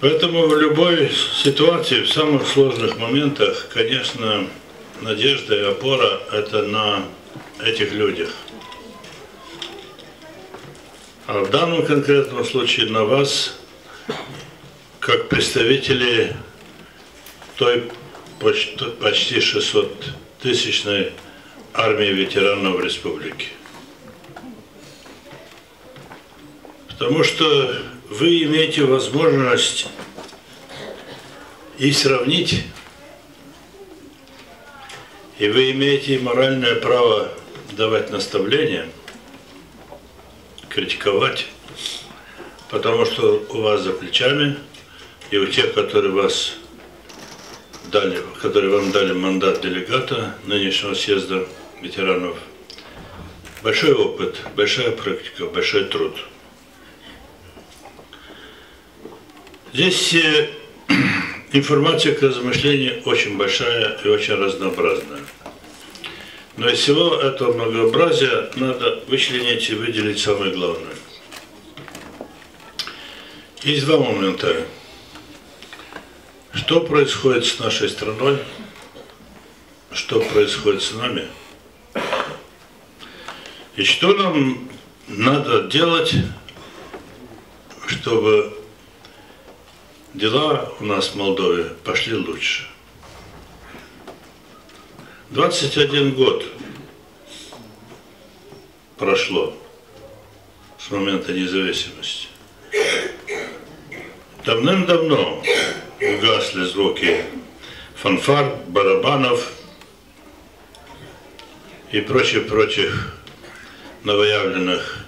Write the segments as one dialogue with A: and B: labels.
A: Поэтому в любой ситуации, в самых сложных моментах, конечно, надежда и опора – это на этих людях. А в данном конкретном случае на вас, как представители той почти 600 тысячной армии ветеранов республики. Потому что вы имеете возможность и сравнить, и вы имеете моральное право давать наставления, критиковать, потому что у вас за плечами и у тех, которые вас дали, которые вам дали мандат делегата нынешнего съезда ветеранов, большой опыт, большая практика, большой труд – Здесь э, информация к размышлению очень большая и очень разнообразная. Но из всего этого многообразия надо вычленить и выделить самое главное. Есть два момента. Что происходит с нашей страной, что происходит с нами, и что нам надо делать, чтобы дела у нас в Молдове пошли лучше. 21 год прошло с момента независимости. Давным-давно угасли звуки фанфар, барабанов и прочих-прочих новоявленных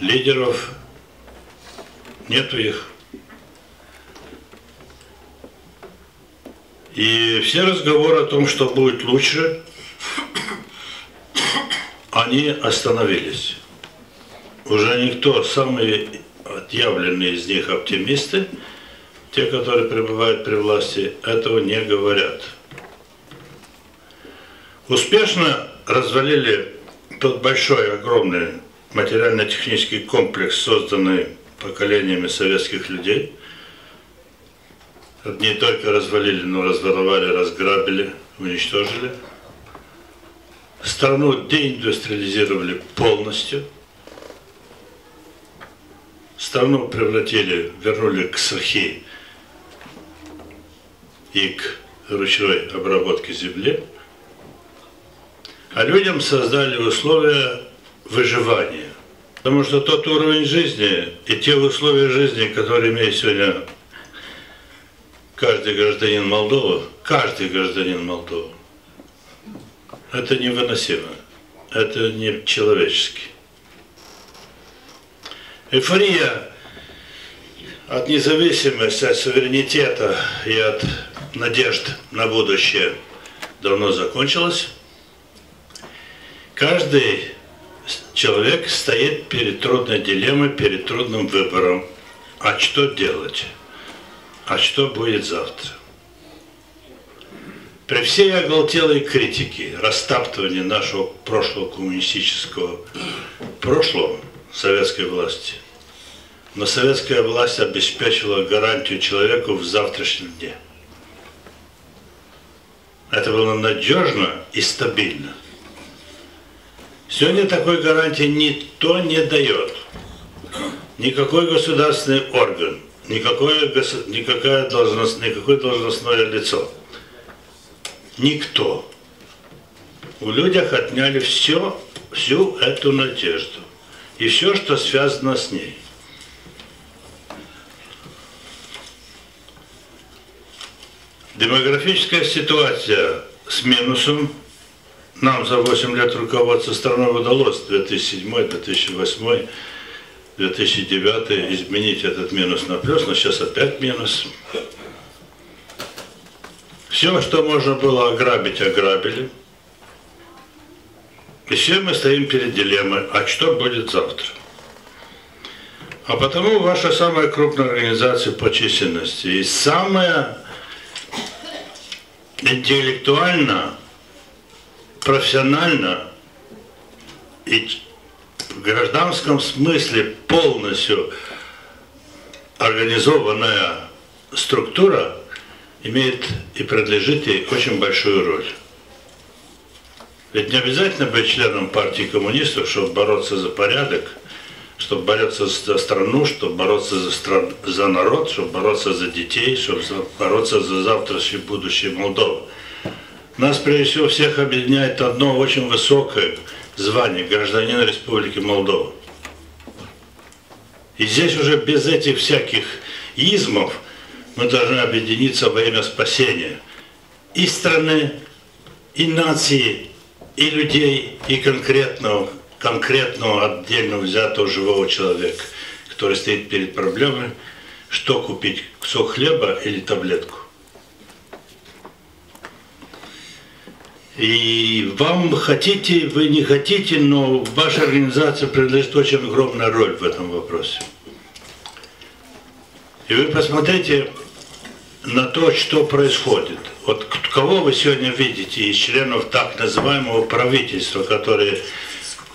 A: лидеров. Нету их. И все разговоры о том, что будет лучше, они остановились. Уже никто, самые отъявленные из них оптимисты, те, которые пребывают при власти, этого не говорят. Успешно развалили тот большой, огромный материально-технический комплекс, созданный поколениями советских людей – не только развалили, но разворовали, разграбили, уничтожили. Страну деиндустриализировали полностью. Страну превратили, вернули к сахи и к ручной обработке земли. А людям создали условия выживания. Потому что тот уровень жизни и те условия жизни, которые имеют сегодня каждый гражданин Молдовы, каждый гражданин Молдовы, это невыносимо, это не человечески. Эйфория от независимости, от суверенитета и от надежд на будущее давно закончилась. Каждый человек стоит перед трудной дилеммой, перед трудным выбором. А что делать? А что будет завтра? При всей оголтелой критике, растаптывании нашего прошлого коммунистического прошлого советской власти, но советская власть обеспечила гарантию человеку в завтрашнем дне. Это было надежно и стабильно. Сегодня такой гарантии никто не дает. Никакой государственный орган, никакое, никакое должност, никакое должностное лицо. Никто. У людях отняли все, всю эту надежду и все, что связано с ней. Демографическая ситуация с минусом нам за 8 лет руководства страной удалось 2007-2008 2009 изменить этот минус на плюс, но сейчас опять минус. Все, что можно было ограбить, ограбили. И все мы стоим перед дилеммой, а что будет завтра? А потому ваша самая крупная организация по численности и самая интеллектуально, профессионально и в гражданском смысле полностью организованная структура имеет и принадлежит ей очень большую роль. Ведь не обязательно быть членом партии коммунистов, чтобы бороться за порядок, чтобы бороться за страну, чтобы бороться за, стран, за народ, чтобы бороться за детей, чтобы бороться за завтрашнее будущее Молдовы. Нас, прежде всего, всех объединяет одно очень высокое звание гражданина Республики Молдова. И здесь уже без этих всяких измов мы должны объединиться во имя спасения и страны, и нации, и людей, и конкретного, конкретного отдельно взятого живого человека, который стоит перед проблемой, что купить, кусок хлеба или таблетку. И вам хотите, вы не хотите, но ваша организация принадлежит очень огромная роль в этом вопросе. И вы посмотрите на то, что происходит. Вот кого вы сегодня видите из членов так называемого правительства, которые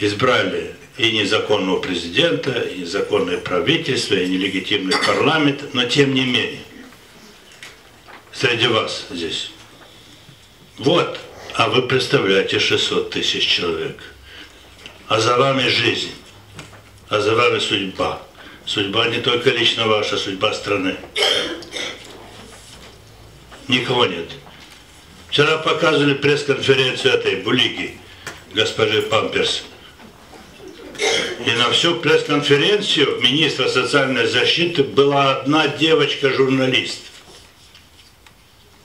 A: избрали и незаконного президента, и незаконное правительство, и нелегитимный парламент, но тем не менее, среди вас здесь. Вот а вы представляете 600 тысяч человек. А за вами жизнь, а за вами судьба. Судьба не только лично ваша, судьба страны. Никого нет. Вчера показывали пресс-конференцию этой Булиги, госпожи Памперс. И на всю пресс-конференцию министра социальной защиты была одна девочка-журналист.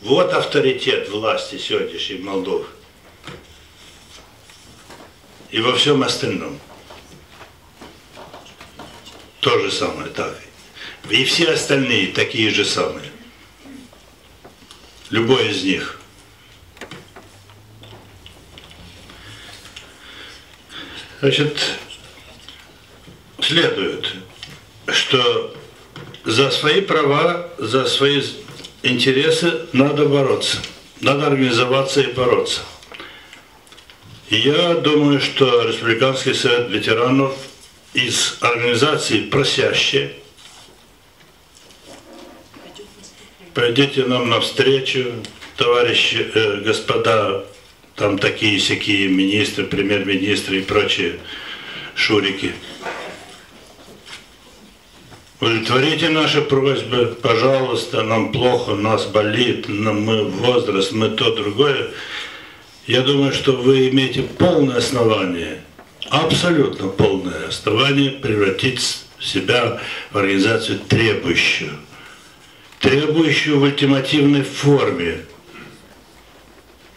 A: Вот авторитет власти сегодняшней Молдовы. И во всем остальном. То же самое, так. И все остальные такие же самые. Любой из них. Значит, следует, что за свои права, за свои интересы надо бороться. Надо организоваться и бороться. Я думаю, что Республиканский совет ветеранов из организации просящие пойдите нам навстречу, товарищи, э, господа, там такие всякие министры, премьер-министры и прочие шурики. Удовлетворите наши просьбы, пожалуйста, нам плохо, нас болит, нам мы возраст, мы то, другое. Я думаю, что вы имеете полное основание, абсолютно полное основание превратить себя в организацию требующую, требующую в ультимативной форме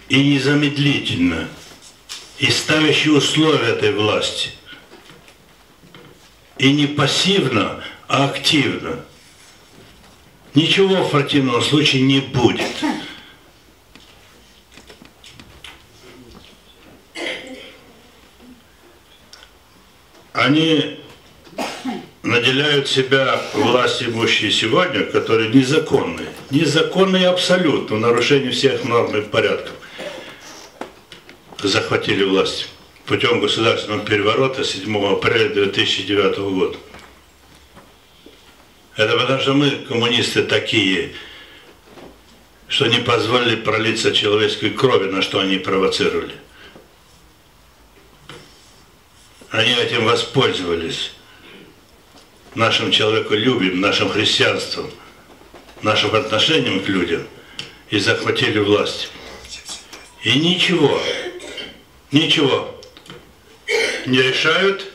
A: и незамедлительно, и ставящую условия этой власти. И не пассивно, а активно. Ничего в противном случае не будет. Они наделяют себя власть имущие сегодня, которые незаконные. Незаконные абсолютно, в нарушении всех норм и порядков. Захватили власть путем государственного переворота 7 апреля 2009 года. Это потому что мы, коммунисты, такие, что не позволили пролиться человеческой крови, на что они провоцировали. Они этим воспользовались. Нашим человеколюбием, нашим христианством, нашим отношением к людям и захватили власть. И ничего, ничего не решают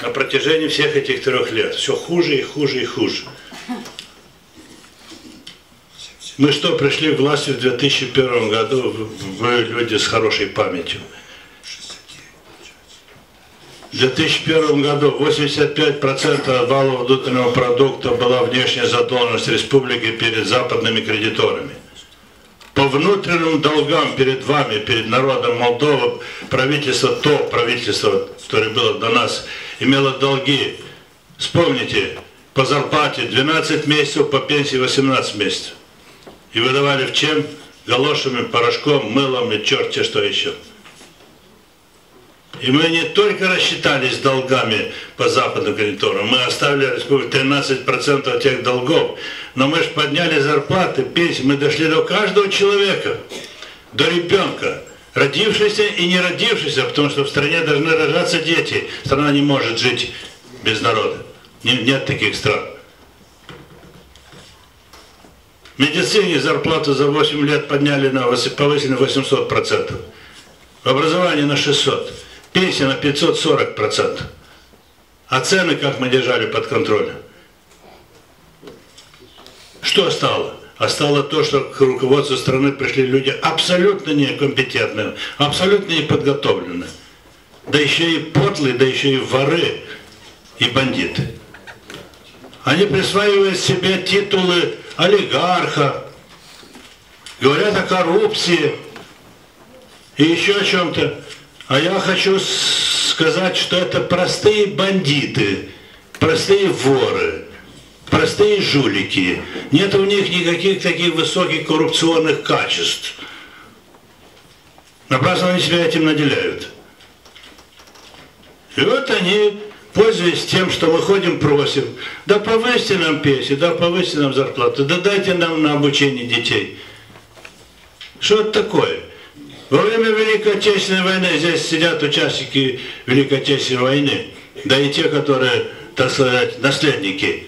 A: на протяжении всех этих трех лет. Все хуже и хуже и хуже. Мы что, пришли к власти в 2001 году, вы люди с хорошей памятью. В 2001 году 85% валового внутреннего продукта была внешняя задолженность республики перед западными кредиторами. По внутренним долгам перед вами, перед народом Молдовы, правительство, то правительство, которое было до нас, имела долги. Вспомните, по зарплате 12 месяцев, по пенсии 18 месяцев. И выдавали в чем? Галошами, порошком, мылом и черти что еще. И мы не только рассчитались долгами по западным кредиторам, мы оставили республике 13% от тех долгов, но мы же подняли зарплаты, пенсии, мы дошли до каждого человека, до ребенка, родившийся и не родившийся, потому что в стране должны рожаться дети. Страна не может жить без народа. Нет таких стран. В медицине зарплату за 8 лет подняли на, повысили на 800%. В образовании на 600%. Пенсия на 540%. А цены как мы держали под контролем? Что стало? А стало то, что к руководству страны пришли люди абсолютно некомпетентные, абсолютно неподготовленные. Да еще и подлые, да еще и воры и бандиты. Они присваивают себе титулы олигарха, говорят о коррупции и еще о чем-то. А я хочу сказать, что это простые бандиты, простые воры, простые жулики. Нет у них никаких таких высоких коррупционных качеств. Напрасно они себя этим наделяют. И вот они пользуясь тем, что мы ходим, просим, да повысьте нам пенсии, да повысьте нам зарплату, да дайте нам на обучение детей. Что это такое? Во время Великой Отечественной войны здесь сидят участники Великой Отечественной войны, да и те, которые, так сказать, наследники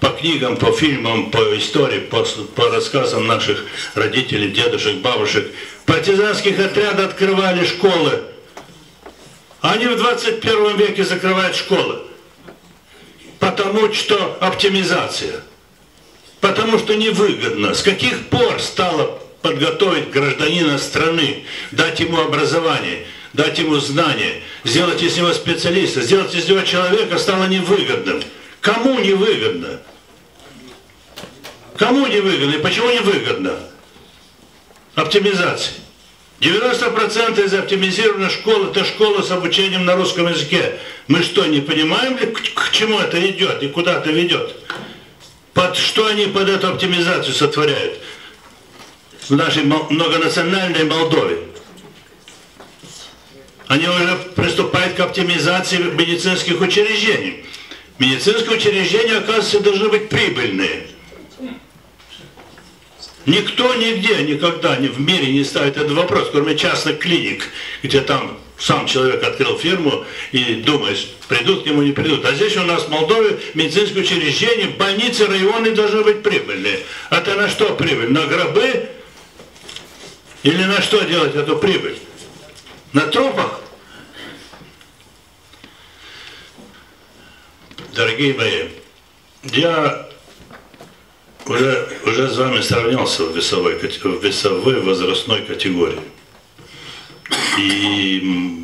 A: по книгам, по фильмам, по истории, по, по рассказам наших родителей, дедушек, бабушек. Партизанских отрядов открывали школы, они в 21 веке закрывают школы. Потому что оптимизация. Потому что невыгодно. С каких пор стало подготовить гражданина страны, дать ему образование, дать ему знания, сделать из него специалиста, сделать из него человека стало невыгодным. Кому невыгодно? Кому невыгодно и почему невыгодно? Оптимизация. 90% из оптимизированных школ – это школа с обучением на русском языке. Мы что, не понимаем ли, к чему это идет и куда это ведет? Под что они под эту оптимизацию сотворяют в нашей многонациональной Молдове? Они уже приступают к оптимизации медицинских учреждений. Медицинские учреждения, оказывается, должны быть прибыльные. Никто нигде никогда ни в мире не ставит этот вопрос, кроме частных клиник, где там сам человек открыл фирму и думаешь, придут к нему, не придут. А здесь у нас в Молдове медицинские учреждения, больницы, районы должны быть прибыльные. А ты на что прибыль? На гробы? Или на что делать эту прибыль? На трупах? Дорогие мои, я уже, уже с вами сравнялся в весовой, в весовой возрастной категории. И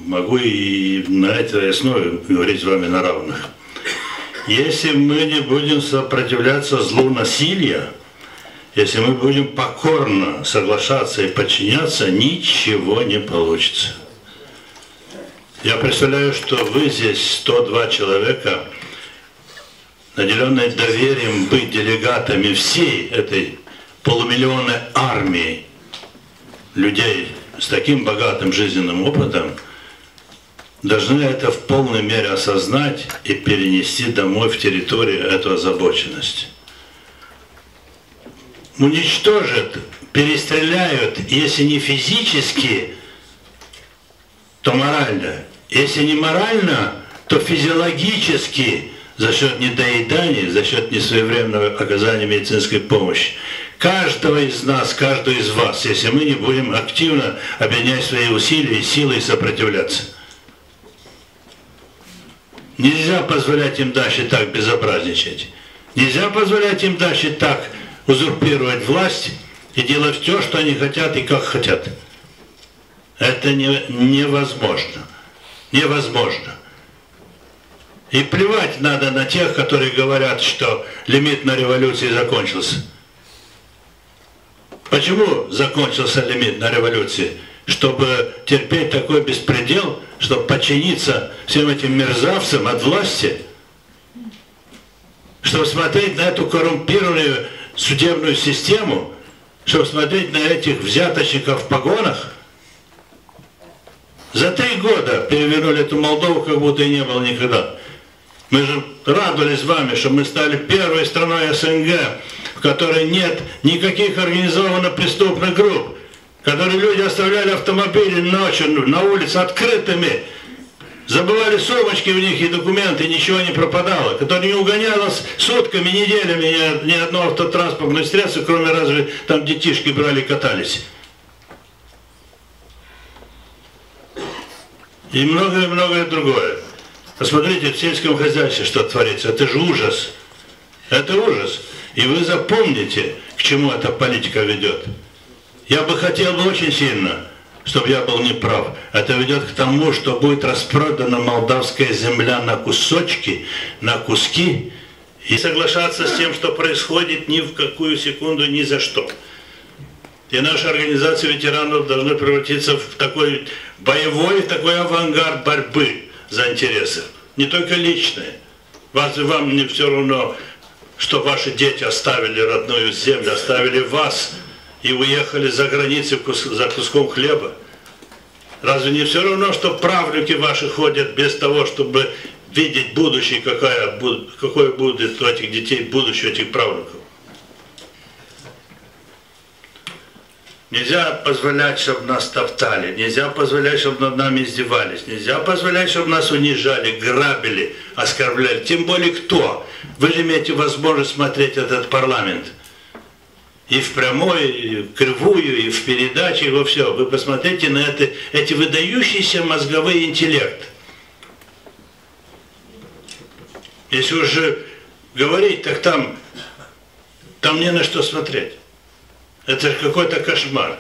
A: могу и на этой основе говорить с вами на равных. Если мы не будем сопротивляться злу насилия, если мы будем покорно соглашаться и подчиняться, ничего не получится. Я представляю, что вы здесь 102 человека – наделенные доверием быть делегатами всей этой полумиллионной армии людей с таким богатым жизненным опытом, должны это в полной мере осознать и перенести домой в территорию эту озабоченность. Уничтожат, перестреляют, если не физически, то морально. Если не морально, то физиологически – за счет недоедания, за счет несвоевременного оказания медицинской помощи. Каждого из нас, каждого из вас, если мы не будем активно объединять свои усилия и силы и сопротивляться. Нельзя позволять им дальше так безобразничать. Нельзя позволять им дальше так узурпировать власть и делать все, что они хотят и как хотят. Это не, невозможно. Невозможно. И плевать надо на тех, которые говорят, что лимит на революции закончился. Почему закончился лимит на революции? Чтобы терпеть такой беспредел, чтобы подчиниться всем этим мерзавцам от власти, чтобы смотреть на эту коррумпированную судебную систему, чтобы смотреть на этих взяточников в погонах. За три года перевернули эту Молдову, как будто и не было никогда. Мы же радовались вами, что мы стали первой страной СНГ, в которой нет никаких организованно преступных групп, в которой люди оставляли автомобили ночью на улице открытыми, забывали сумочки в них и документы, ничего не пропадало, которая не угонялась сутками, неделями ни, ни одно автотранспортное средство, кроме разве там детишки брали катались. И многое-многое другое. Посмотрите в сельском хозяйстве, что творится. Это же ужас. Это ужас. И вы запомните, к чему эта политика ведет. Я бы хотел бы очень сильно, чтобы я был неправ. Это ведет к тому, что будет распродана молдавская земля на кусочки, на куски, и соглашаться с тем, что происходит ни в какую секунду, ни за что. И наша организация ветеранов должна превратиться в такой боевой, в такой авангард борьбы за интересы. Не только личные. Вас, вам не все равно, что ваши дети оставили родную землю, оставили вас и уехали за границу за куском хлеба. Разве не все равно, что правнуки ваши ходят без того, чтобы видеть будущее, какая, какое будет у этих детей будущее этих правнуков? Нельзя позволять, чтобы нас топтали, нельзя позволять, чтобы над нами издевались, нельзя позволять, чтобы нас унижали, грабили, оскорбляли. Тем более кто? Вы же имеете возможность смотреть этот парламент. И в прямой, и в кривую, и в передаче, и во все. Вы посмотрите на это, эти выдающиеся мозговые интеллект. Если уже говорить, так там, там не на что смотреть. Это какой-то кошмар.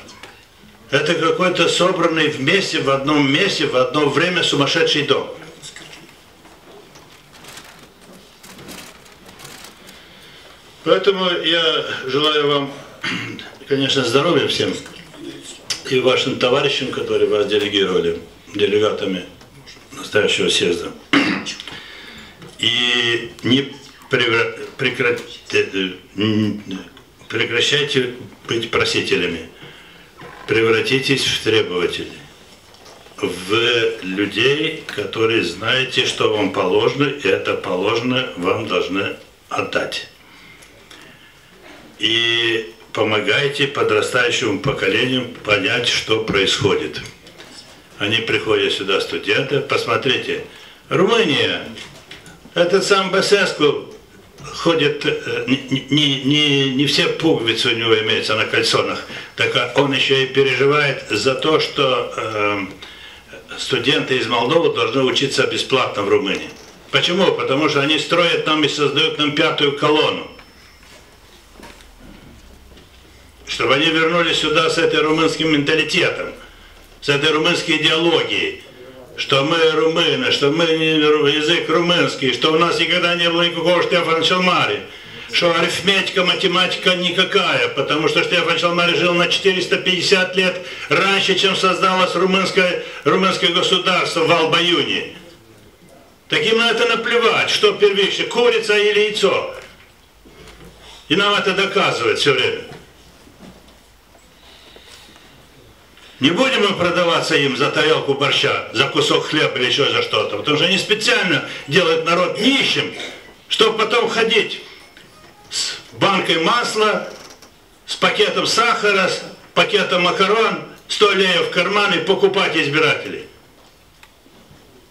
A: Это какой-то собранный вместе, в одном месте, в одно время сумасшедший дом. Поэтому я желаю вам, конечно, здоровья всем и вашим товарищам, которые вас делегировали делегатами настоящего съезда. И не прекратите, прекращайте быть просителями, превратитесь в требователей, в людей, которые знаете, что вам положено, и это положено вам должны отдать. И помогайте подрастающему поколению понять, что происходит. Они приходят сюда, студенты, посмотрите, Румыния, этот сам Басеску ходит, э, не, не, не, не все пуговицы у него имеются на кальсонах, так он еще и переживает за то, что э, студенты из Молдовы должны учиться бесплатно в Румынии. Почему? Потому что они строят нам и создают нам пятую колонну. Чтобы они вернулись сюда с этой румынским менталитетом, с этой румынской идеологией что мы румыны, что мы язык румынский, что у нас никогда не было никакого Штефана Челмари, что арифметика, математика никакая, потому что Штефан Челмари жил на 450 лет раньше, чем создалось румынское, румынское государство в Албаюне. Таким на это наплевать, что первичнее, курица или яйцо. И нам это доказывает все время. Не будем мы продаваться им за тарелку борща, за кусок хлеба или еще за что-то, потому что они специально делают народ нищим, чтобы потом ходить с банкой масла, с пакетом сахара, с пакетом макарон, 100 леев в карман и покупать избирателей.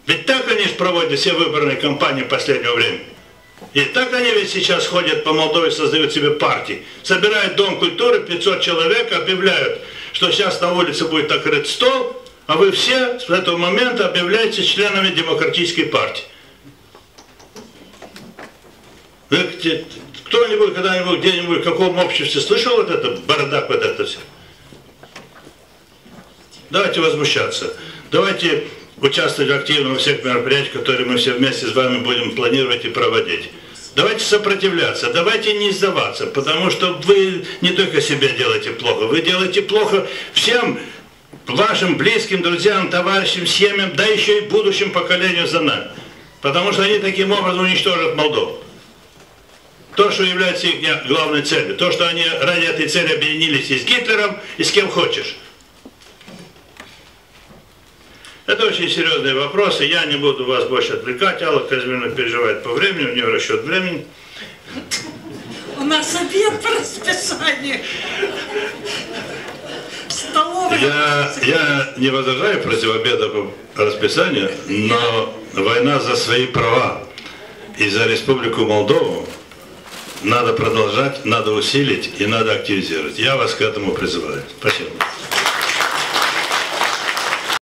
A: Ведь так они же проводят все выборные кампании последнего времени. И так они ведь сейчас ходят по Молдове, создают себе партии. Собирают Дом культуры, 500 человек, объявляют, что сейчас на улице будет накрыт стол, а вы все с этого момента объявляетесь членами демократической партии. Кто-нибудь когда-нибудь где-нибудь в каком обществе слышал вот это, бардак вот это все? Давайте возмущаться. Давайте участвовать активно во всех мероприятиях, которые мы все вместе с вами будем планировать и проводить. Давайте сопротивляться, давайте не сдаваться, потому что вы не только себе делаете плохо, вы делаете плохо всем вашим близким, друзьям, товарищам, семьям, да еще и будущим поколению за нами. Потому что они таким образом уничтожат Молдову. То, что является их главной целью, то, что они ради этой цели объединились и с Гитлером, и с кем хочешь. Это очень серьезные вопросы. Я не буду вас больше отвлекать. Алла Казимировна переживает по времени, у нее расчет времени.
B: У нас обед по расписанию. Столовая.
A: Я, я не возражаю против обеда по расписанию, но война за свои права и за Республику Молдову надо продолжать, надо усилить и надо активизировать. Я вас к этому призываю. Спасибо.